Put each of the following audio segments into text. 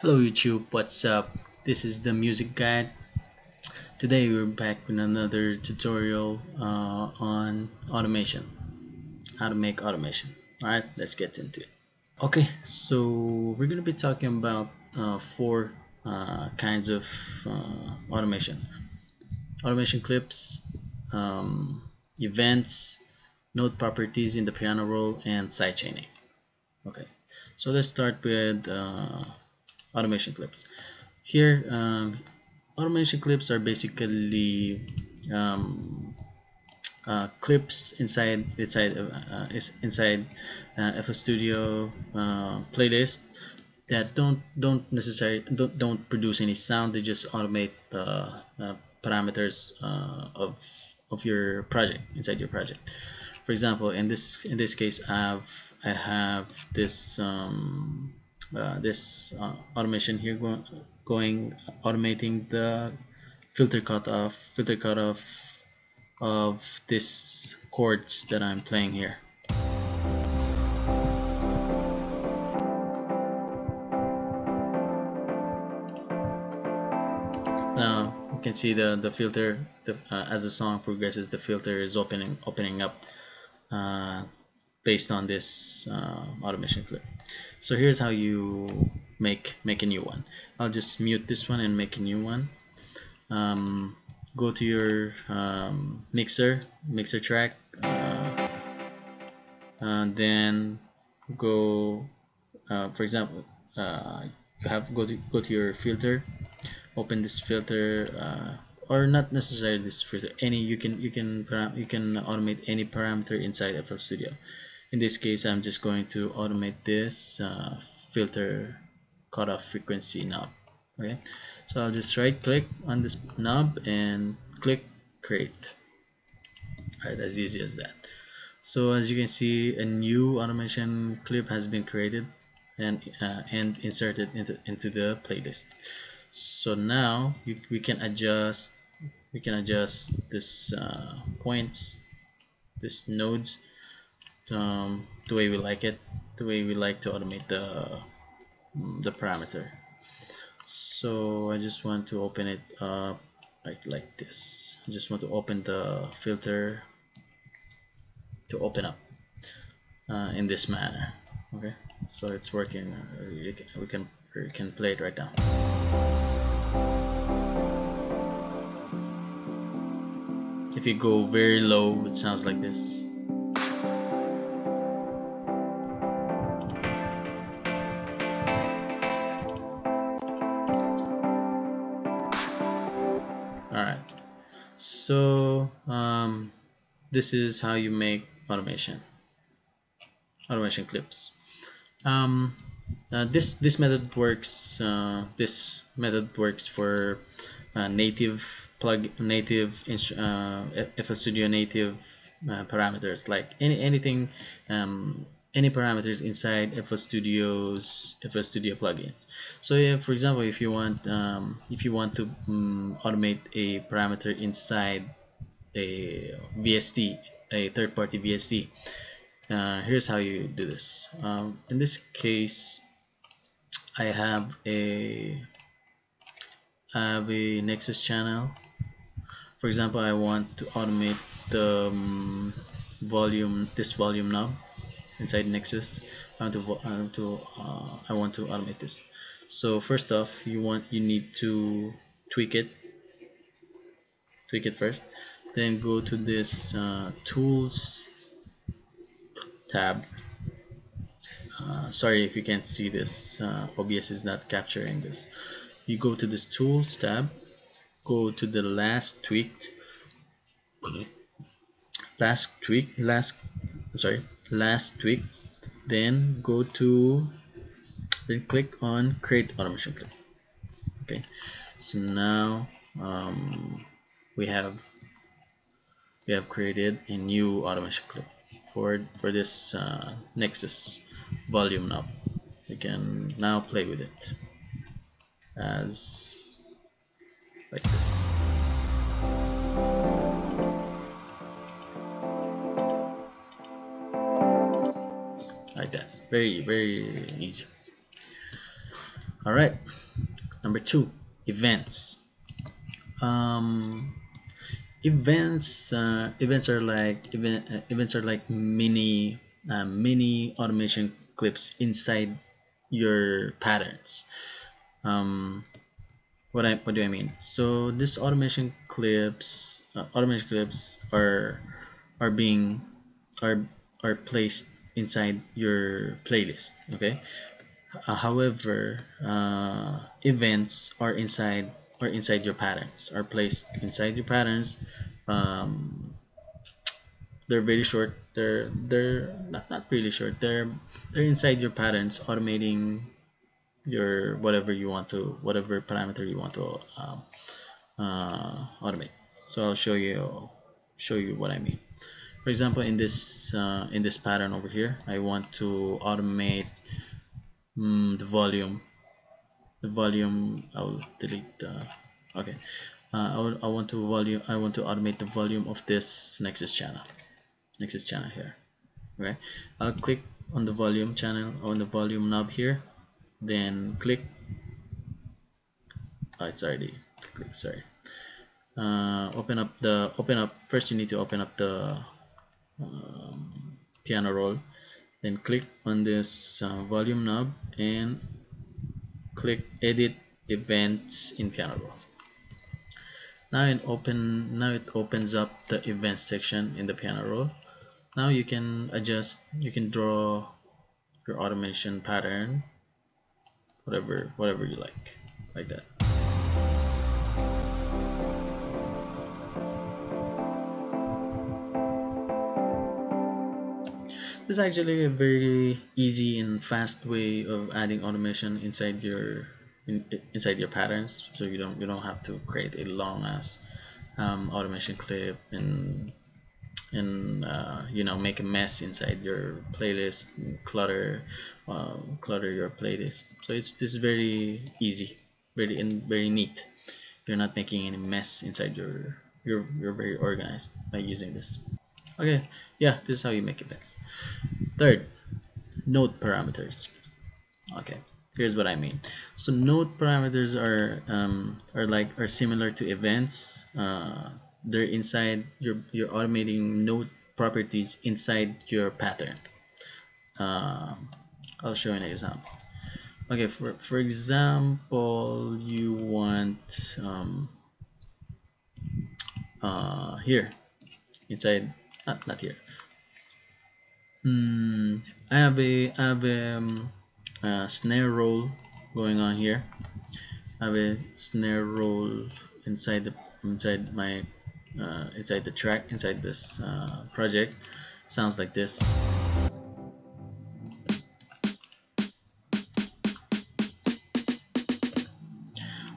Hello YouTube, what's up? This is the music guide. Today we're back with another tutorial uh, on automation. How to make automation. Alright, let's get into it. Okay, so we're going to be talking about uh, four uh, kinds of uh, automation. Automation clips, um, events, note properties in the piano roll, and sidechaining. Okay, so let's start with uh, automation clips. Here, um, automation clips are basically um, uh, clips inside inside uh, is inside uh, FL Studio uh, playlist that don't don't necessarily don't, don't produce any sound. They just automate the uh, parameters uh, of of your project inside your project. For example, in this in this case, I have I have this um, uh, this uh, automation here going going automating the filter cutoff filter cutoff of this chords that I'm playing here see the the filter the, uh, as the song progresses the filter is opening opening up uh, based on this uh, automation clip. So here's how you make make a new one. I'll just mute this one and make a new one. Um, go to your um, mixer mixer track uh, and then go uh, for example uh, have go to go to your filter open this filter uh, or not necessarily this filter any you can you can you can automate any parameter inside FL Studio. In this case I'm just going to automate this uh, filter cutoff frequency knob okay? So I'll just right click on this knob and click create. Alright as easy as that. So as you can see a new automation clip has been created and uh, and inserted into into the playlist so now you, we can adjust we can adjust this uh, points this nodes um, the way we like it the way we like to automate the the parameter. So I just want to open it up like like this. I just want to open the filter to open up uh, in this manner. Okay? So it's working. Uh, we can we can play it right now if you go very low it sounds like this. Alright so um, this is how you make automation automation clips. Um, uh, this this method works uh, this method works for uh, native plug native uh, FL Studio native uh, parameters like any anything um, any parameters inside FL Studio's FL Studio plugins. So if, for example, if you want um, if you want to um, automate a parameter inside a VST, a third-party VST, uh, here's how you do this. Um, in this case, I have a I have a Nexus channel. For example, I want to automate the um, volume, this volume knob inside Nexus I want to I want to uh, I want to automate this so first off you want you need to tweak it tweak it first then go to this uh, tools tab. Uh, sorry if you can't see this. Uh, OBS is not capturing this. You go to this tools tab go to the last tweaked last tweak last sorry last tweak then go to then click on create automation clip okay so now um, we have we have created a new automation clip for for this uh, Nexus volume knob we can now play with it as like this. Like that. Very very easy. Alright number two events. Um, events uh, events are like event, uh, events are like mini uh, mini automation clips inside your patterns. Um, what I what do I mean? So this automation clips uh, automation clips are are being are are placed inside your playlist okay? Uh, however uh, events are inside or inside your patterns are placed inside your patterns um, they're very short they're they're not, not really short they're they're inside your patterns automating your whatever you want to whatever parameter you want to um, uh, automate. So I'll show you show you what I mean. For example in this uh, in this pattern over here I want to automate mm, the volume the volume I'll delete the okay. Uh, I, will, I want to volume I want to automate the volume of this Nexus channel Nexus channel here okay. I'll click on the volume channel on the volume knob here then click oh it's already click sorry. Uh, open up the open up first you need to open up the um, piano roll then click on this uh, volume knob and click edit events in piano now it open now it opens up the events section in the piano roll now you can adjust you can draw your automation pattern whatever whatever you like like that is actually a very easy and fast way of adding automation inside your in, inside your patterns so you don't you don't have to create a long ass um, automation clip and and uh, you know make a mess inside your playlist clutter uh, clutter your playlist. So it's this very easy very and very neat. You're not making any mess inside your you're, you're very organized by using this okay yeah this is how you make events third note parameters. Okay here's what I mean. So note parameters are um, are like are similar to events. Uh, they're inside your you're automating note properties inside your pattern. Uh, I'll show you an example. Okay for for example you want um, uh, here inside not, not here. Mm, I have a I have a, um, a snare roll going on here. I have a snare roll inside the inside my uh, inside the track inside this uh, project. Sounds like this.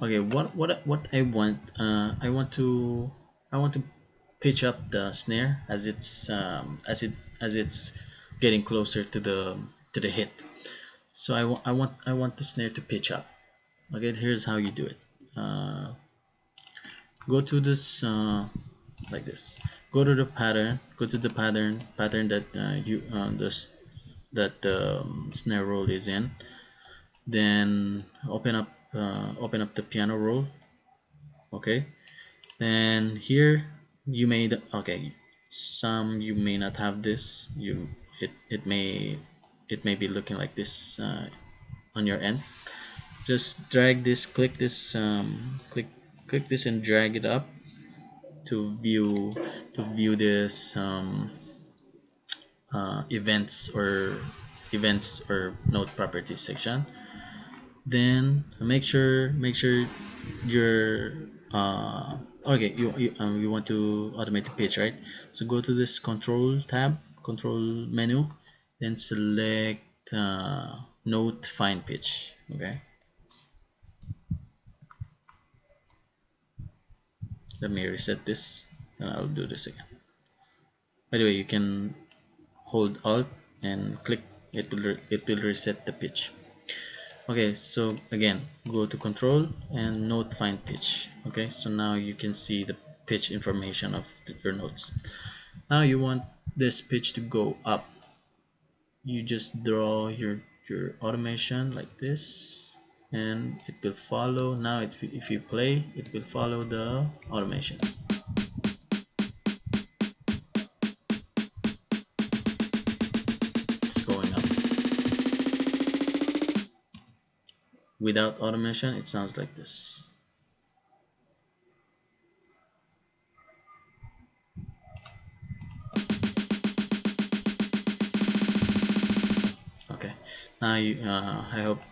Okay what what what I want uh, I want to I want to pitch up the snare as it's um, as it's as it's getting closer to the to the hit. So I, want I want I want the snare to pitch up. Okay here's how you do it. Uh, go to this uh, like this. Go to the pattern go to the pattern pattern that uh, you uh, this that the um, snare roll is in. Then open up uh, open up the piano roll. Okay. Then here you may okay. Some you may not have this. You it it may it may be looking like this uh, on your end. Just drag this click this um, click click this and drag it up to view to view this um, uh, events or events or note properties section. Then make sure make sure your uh, okay you, you, um, you want to automate the pitch right? So go to this control tab control menu then select uh, note fine pitch okay? Let me reset this and I'll do this again. By the way you can hold alt and click it will it will reset the pitch okay so again go to control and note fine pitch. Okay so now you can see the pitch information of your notes. Now you want this pitch to go up. You just draw your your automation like this and it will follow. Now if, if you play it will follow the automation without automation it sounds like this. Okay. Now you, uh, I hope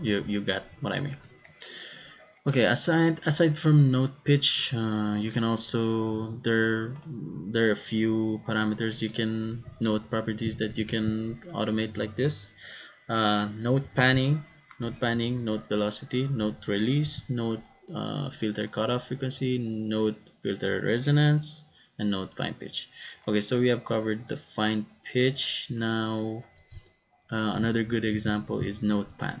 you, you got what I mean. Okay aside aside from note pitch uh, you can also there there are a few parameters you can note properties that you can automate like this. Uh, note panning note panning note velocity note release note uh, filter cutoff frequency note filter resonance and note fine pitch. Okay so we have covered the fine pitch. Now uh, another good example is note pan.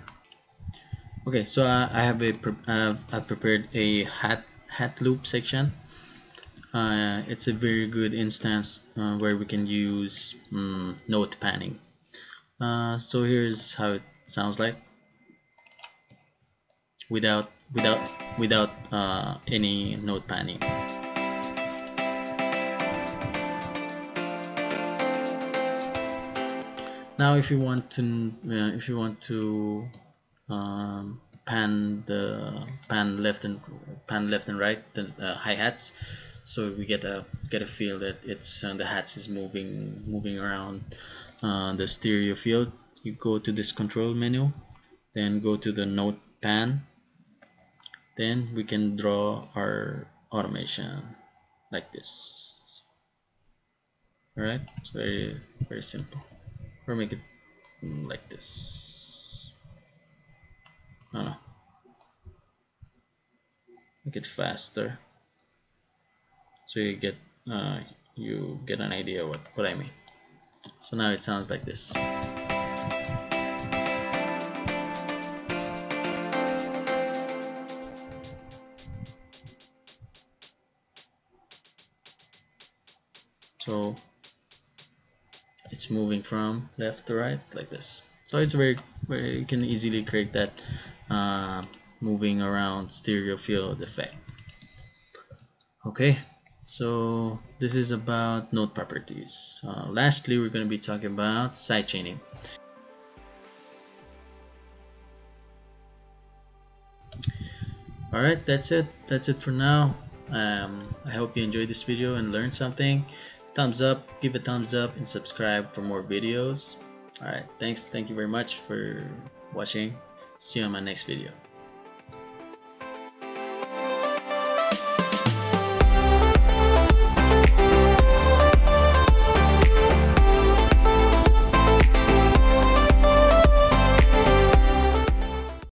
okay so uh, I have a I have, I prepared a hat hat loop section. Uh, it's a very good instance uh, where we can use um, note panning. Uh, so here's how it sounds like without without without uh, any note panning now if you want to uh, if you want to um, pan the pan left and pan left and right the uh, hi-hats so we get a get a feel that it's uh, the hats is moving moving around uh, the stereo field. You go to this control menu then go to the note pan then we can draw our automation like this. Alright it's very very simple. Or make it like this. Don't know make it faster. So you get uh, you get an idea what what I mean. So now it sounds like this it's moving from left to right like this. So it's very, very you can easily create that uh, moving around stereo field effect. Okay so this is about note properties. Uh, lastly we're going to be talking about sidechaining. Alright that's it. That's it for now. Um, I hope you enjoyed this video and learned something thumbs up give a thumbs up and subscribe for more videos. Alright thanks thank you very much for watching. See you on my next video